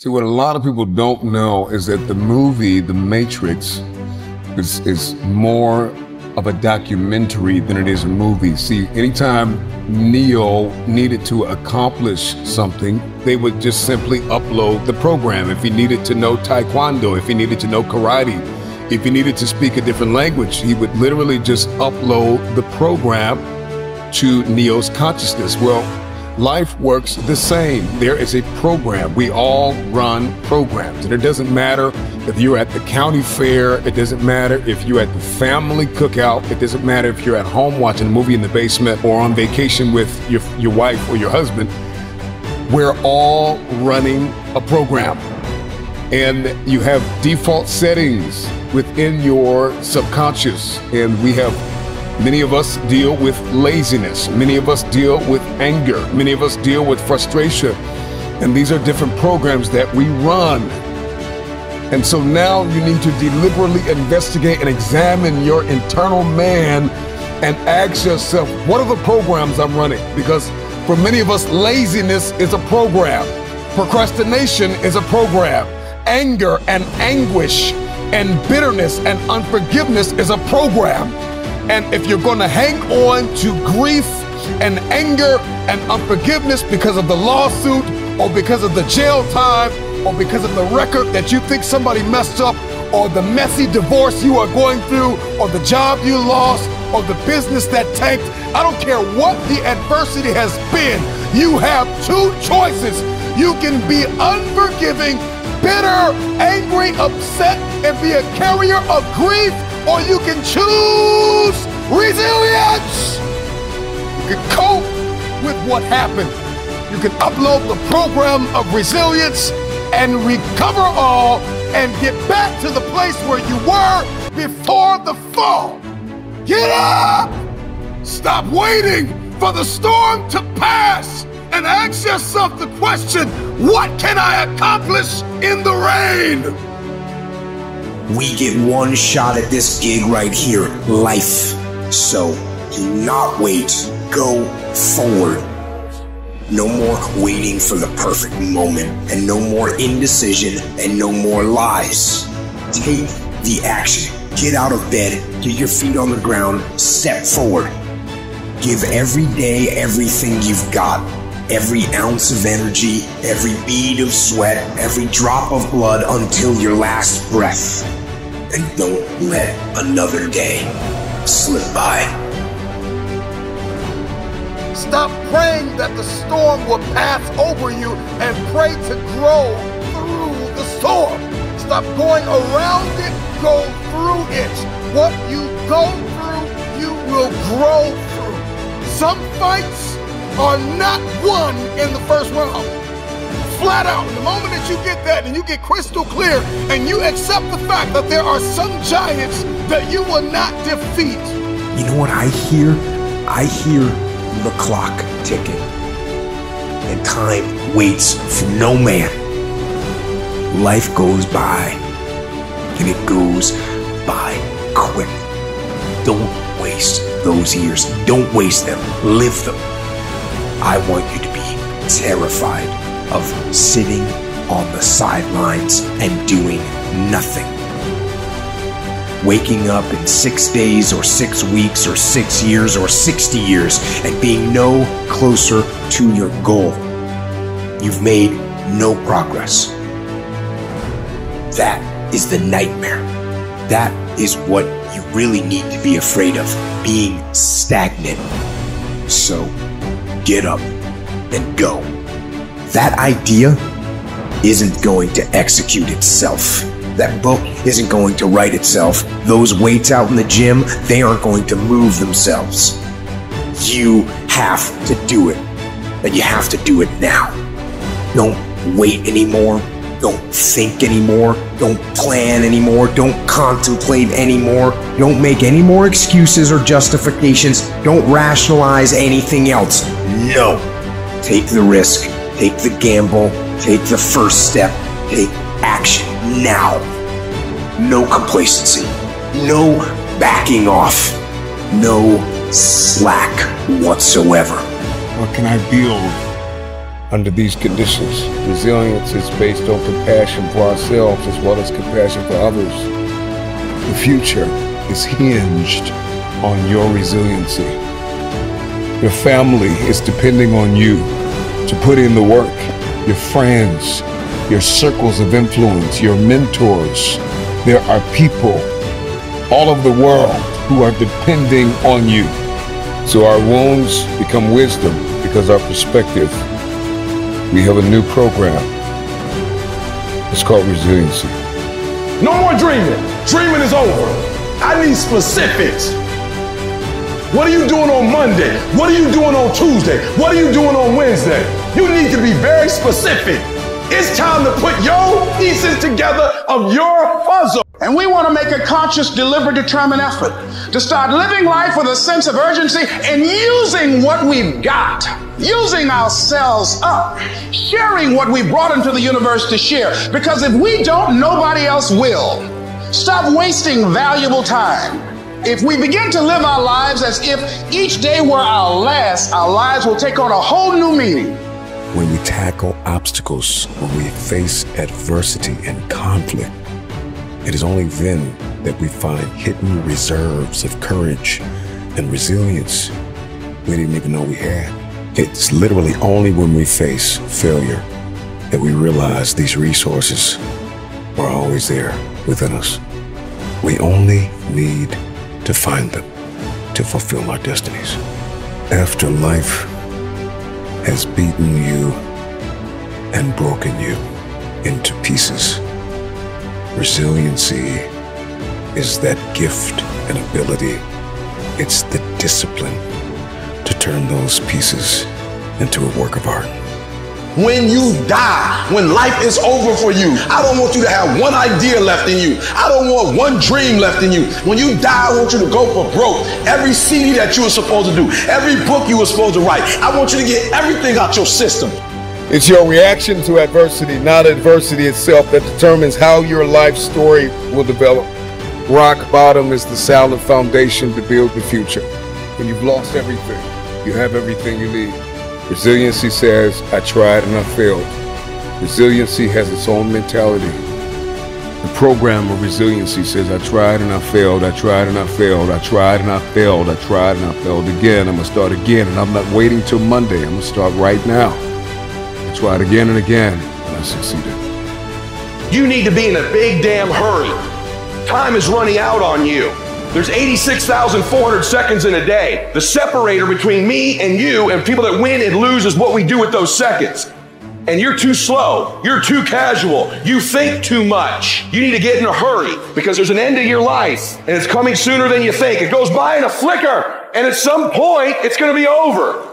See, what a lot of people don't know is that the movie The Matrix is, is more of a documentary than it is a movie. See, anytime Neo needed to accomplish something, they would just simply upload the program. If he needed to know Taekwondo, if he needed to know karate, if he needed to speak a different language, he would literally just upload the program to Neo's consciousness. Well, Life works the same. There is a program. We all run programs. And it doesn't matter if you're at the county fair, it doesn't matter if you're at the family cookout, it doesn't matter if you're at home watching a movie in the basement or on vacation with your, your wife or your husband. We're all running a program. And you have default settings within your subconscious. And we have Many of us deal with laziness. Many of us deal with anger. Many of us deal with frustration. And these are different programs that we run. And so now you need to deliberately investigate and examine your internal man and ask yourself, what are the programs I'm running? Because for many of us, laziness is a program. Procrastination is a program. Anger and anguish and bitterness and unforgiveness is a program. And if you're going to hang on to grief and anger and unforgiveness because of the lawsuit or because of the jail time or because of the record that you think somebody messed up or the messy divorce you are going through or the job you lost or the business that tanked, I don't care what the adversity has been, you have two choices. You can be unforgiving, bitter, angry, upset, and be a carrier of grief or you can choose resilience. You can cope with what happened. You can upload the program of resilience and recover all and get back to the place where you were before the fall. Get up! Stop waiting for the storm to pass and ask yourself the question what can I accomplish in the rain? We get one shot at this gig right here, life. So do not wait. Go forward. No more waiting for the perfect moment, and no more indecision, and no more lies. Take the action. Get out of bed, get your feet on the ground, step forward. Give every day everything you've got every ounce of energy, every bead of sweat, every drop of blood until your last breath and don't let another day slip by. Stop praying that the storm will pass over you and pray to grow through the storm. Stop going around it, go through it. What you go through, you will grow through. Some fights are not won in the first round flat out. The moment that you get that and you get crystal clear and you accept the fact that there are some giants that you will not defeat. You know what I hear? I hear the clock ticking. And time waits for no man. Life goes by and it goes by quick. Don't waste those years. Don't waste them. Live them. I want you to be terrified of sitting on the sidelines and doing nothing. Waking up in six days or six weeks or six years or 60 years and being no closer to your goal. You've made no progress. That is the nightmare. That is what you really need to be afraid of being stagnant. So get up and go that idea isn't going to execute itself. That book isn't going to write itself. Those weights out in the gym, they aren't going to move themselves. You have to do it. And you have to do it now. Don't wait anymore. Don't think anymore. Don't plan anymore. Don't contemplate anymore. Don't make any more excuses or justifications. Don't rationalize anything else. No. Take the risk Take the gamble, take the first step, take action now. No complacency, no backing off, no slack whatsoever. What can I build under these conditions. Resilience is based on compassion for ourselves as well as compassion for others. The future is hinged on your resiliency. Your family is depending on you to put in the work. Your friends, your circles of influence, your mentors. There are people all over the world who are depending on you. So our wounds become wisdom because our perspective. We have a new program. It's called Resiliency. No more dreaming. Dreaming is over. I need specifics. What are you doing on Monday? What are you doing on Tuesday? What are you doing on Wednesday? You need to be very specific. It's time to put your pieces together of your puzzle. And we want to make a conscious, deliberate, determined effort to start living life with a sense of urgency and using what we've got, using ourselves up, sharing what we brought into the universe to share. Because if we don't, nobody else will. Stop wasting valuable time. If we begin to live our lives as if each day were our last, our lives will take on a whole new meaning. When we tackle obstacles, when we face adversity and conflict, it is only then that we find hidden reserves of courage and resilience we didn't even know we had. It's literally only when we face failure that we realize these resources are always there within us. We only need to find them to fulfill our destinies. After life has beaten you and broken you into pieces, resiliency is that gift and ability. It's the discipline to turn those pieces into a work of art when you die, when life is over for you. I don't want you to have one idea left in you. I don't want one dream left in you. When you die, I want you to go for broke. Every CD that you were supposed to do, every book you were supposed to write, I want you to get everything out your system. It's your reaction to adversity, not adversity itself, that determines how your life story will develop. Rock bottom is the solid foundation to build the future. When you've lost everything, you have everything you need. Resiliency says, I tried and I failed. Resiliency has its own mentality. The program of resiliency says, I tried and I failed, I tried and I failed, I tried and I failed, I tried and I failed again. I'm to start again, and I'm not waiting till Monday. I'm to start right now. I tried again and again, and I succeeded. You need to be in a big damn hurry. Time is running out on you. There's 86,400 seconds in a day. The separator between me and you and people that win and lose is what we do with those seconds. And you're too slow. You're too casual. You think too much. You need to get in a hurry because there's an end to your life and it's coming sooner than you think. It goes by in a flicker and at some point it's going to be over.